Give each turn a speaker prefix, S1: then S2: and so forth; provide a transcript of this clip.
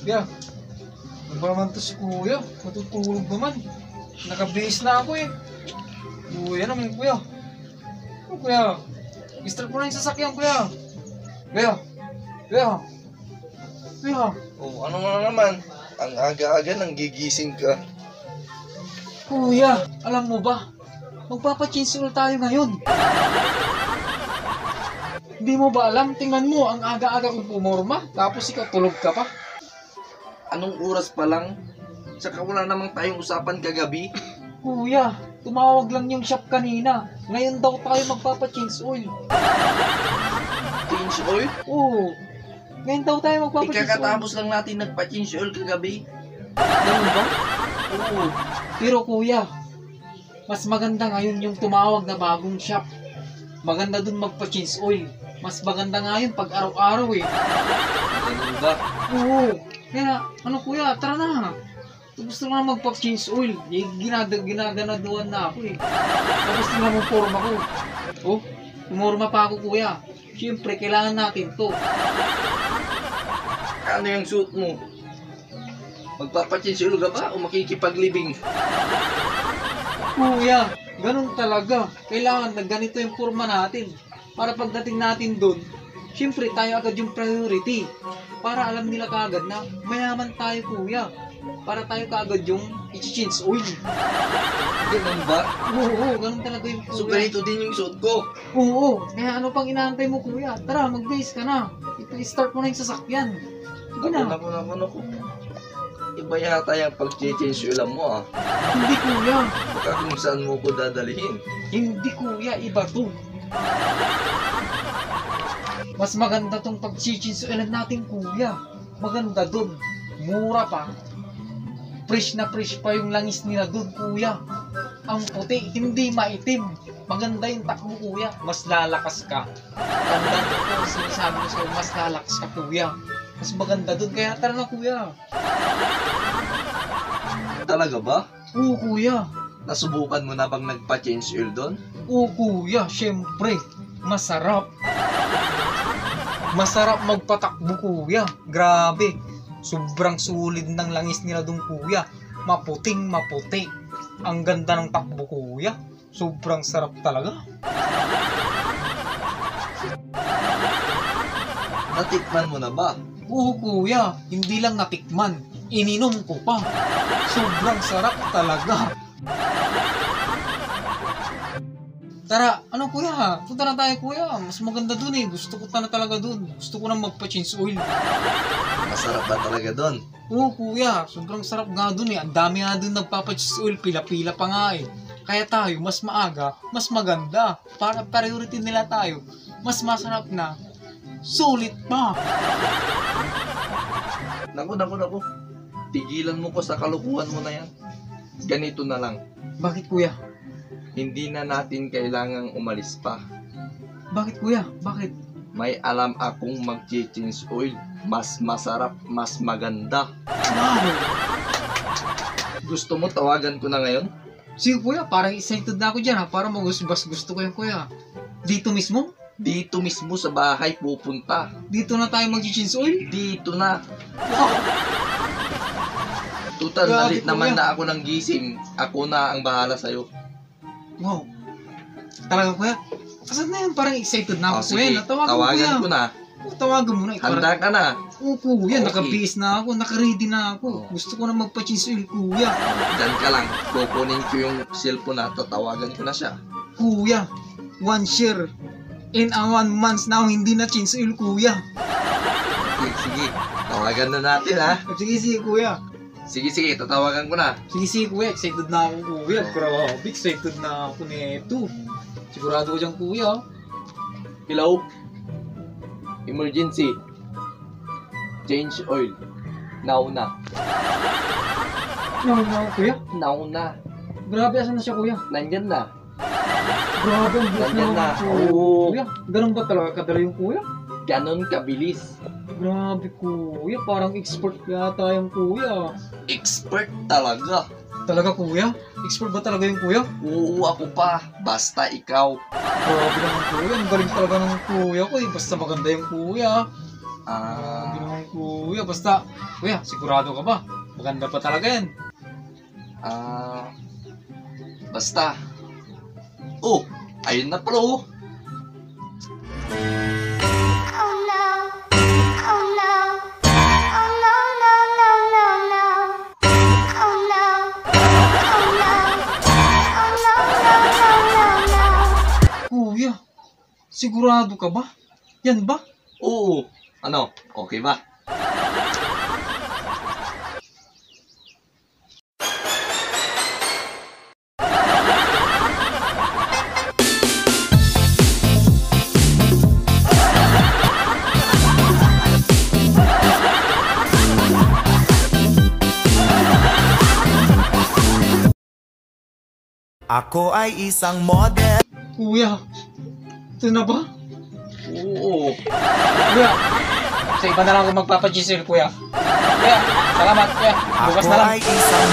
S1: Kuya, ba naman to si kuya? Matutulog naman. Nakabihis na ako eh. Kuya naman kuya. Oh, kuya, start mo na yung sasakyan kuya. Kuya, kuya. Kuya,
S2: Oh, ano nga naman? Ang aga-aga nang gigising ka.
S1: kuya, alam mo ba? Magpapachinsul tayo ngayon. Hindi mo ba alam? Tingnan mo, ang aga-aga kong pumorma, tapos ikaw tulog ka pa.
S2: Anong oras pa lang? Tsaka wala namang tayong usapan kagabi.
S1: Kuya, tumawag lang yung shop kanina. Ngayon daw tayo magpapa-change oil.
S2: Change oil?
S1: Oo. Ngayon daw tayo magpapa-change oil.
S2: Ikakatapos lang natin nagpa-change oil kagabi.
S1: Ganun ba?
S2: Oo.
S1: Pero kuya, mas maganda ngayon yung tumawag na bagong shop. Maganda dun magpa-change oil. Mas maganda nga yun pag araw-araw eh.
S2: Ganun ba?
S1: Oo. Kaya, ano kuya, tara na. Gusto ko na magpa-change oil. Eh, ginag ginaganaduan na ako eh. Tapos tingnan mo forma ko. Oh, umorma pa ako kuya. Siyempre, kailangan natin to.
S2: Ano yung suit mo? Magpapa-change oil ka ba o makikipaglibing?
S1: Kuya, ganun talaga. Kailangan na ganito yung forma natin. Para pagdating natin doon, siyempre tayo agad yung priority. Para alam nila kaagad na mayaman tayo kuya. Para tayo kaagad yung i-change oil.
S2: Ganun ba?
S1: Oo, oo, ganun talaga yung
S2: So
S1: kuya.
S2: ganito din yung suit ko.
S1: Oo, kaya ano pang inaantay mo kuya? Tara, mag-base ka na. I-start mo na yung sasakyan. Sige na.
S2: naku, naku, naku. Iba yata yung pag-change oil mo ah.
S1: Hindi kuya.
S2: Baka kung saan mo ko dadalhin.
S1: Hindi kuya, iba to. Mas maganda tong pagchichinsuelan natin kuya. Maganda dun. Mura pa. Fresh na fresh pa yung langis nila dun kuya. Ang puti, hindi maitim. Maganda yung takbo kuya. Mas lalakas ka. Tandaan ko po, sinasabi ko sa'yo, mas lalakas ka kuya. Mas maganda dun. Kaya tara na kuya.
S2: Talaga ba?
S1: Oo kuya.
S2: Nasubukan mo na bang nagpa-change oil doon?
S1: Oo kuya, syempre. Masarap. Masarap magpatakbo kuya. Grabe. Sobrang sulit ng langis nila dun kuya. Maputing maputi. Ang ganda ng takbo kuya. Sobrang sarap talaga.
S2: Natikman mo na ba?
S1: Oo kuya, hindi lang natikman. Ininom ko pa. Sobrang sarap talaga. Tara, ano kuya? Punta na tayo kuya. Mas maganda dun eh. Gusto ko na talaga dun. Gusto ko na magpa-change oil.
S2: Masarap ba talaga doon?
S1: Oo kuya, sobrang sarap nga dun eh. Ang dami nga dun nagpapa-change oil. Pila-pila pa nga eh. Kaya tayo, mas maaga, mas maganda. Para priority nila tayo. Mas masarap na. Sulit pa.
S2: Naku, naku, naku. Tigilan mo ko sa kalukuhan mo na yan. Ganito na lang.
S1: Bakit kuya?
S2: Hindi na natin kailangang umalis pa.
S1: Bakit kuya? Bakit?
S2: May alam akong mag-change oil. Mas masarap, mas maganda.
S1: Wow!
S2: Gusto mo tawagan ko na ngayon?
S1: Sige kuya, parang excited na ako dyan ha. Parang magusbas gusto ko yung kuya. Dito mismo?
S2: Dito mismo sa bahay pupunta.
S1: Dito na tayo mag-change oil?
S2: Dito na.
S1: Wow!
S2: Total,
S1: Grabe,
S2: nalit naman
S1: kuya.
S2: na ako ng gising. Ako na ang bahala sa'yo.
S1: Wow! Talaga kuya? Asan na yan? Parang excited na ako
S2: O,
S1: kuya.
S2: sige,
S1: Natawagan
S2: tawagan ko na.
S1: Oh, tawagan mo na. eh.
S2: Handa ka na.
S1: Oo kuya,
S2: Okay.
S1: nakabihis na ako. Nakaready na ako.
S2: Oh.
S1: Gusto ko na magpa-change oil kuya.
S2: Diyan ka lang. Kukunin ko yung cellphone na tatawagan ko na siya.
S1: Kuya, one share. In a one month now, hindi na change oil kuya.
S2: Okay, sige. Tawagan na natin ha.
S1: Sige, sige kuya.
S2: Sige, sige. Tatawagan ko na.
S1: Sige, sige kuya, excited na ako kuya. Grabe, excited na ako nito. Sigurado ko dyan kuya.
S2: Hello? Emergency. Change oil. Now na.
S1: Ano na kuya?
S2: Now na.
S1: Grabe, asan na siya kuya?
S2: Nandyan na.
S1: Grabe, ang bilis
S2: Nandyan na.
S1: kuya.
S2: Oo.
S1: Kuya, ganun ba talaga kadala yung kuya?
S2: Ganon kabilis.
S1: Grabe kuya, parang expert yata yung kuya.
S2: Expert talaga.
S1: Talaga kuya? Expert ba talaga yung kuya?
S2: Oo, ako pa. Basta ikaw.
S1: Grabe naman kuya, ang galing talaga ng kuya ko eh. Basta maganda yung kuya.
S2: Ah,
S1: Hindi naman kuya, basta, kuya, sigurado ka ba? Maganda pa talaga yan.
S2: ah, basta. Oh, ayun na pala oh.
S3: Oh
S1: sigurado ka ba? Yan ba?
S2: Oo. Ano, okay ba?
S4: Ako ay isang model
S1: Kuya, ito na ba?
S2: Oo.
S1: Kuya, sa iba na lang ako magpapagisel, kuya. Kuya, salamat, kuya. Bukas
S4: Ako
S1: na lang.
S4: ay isang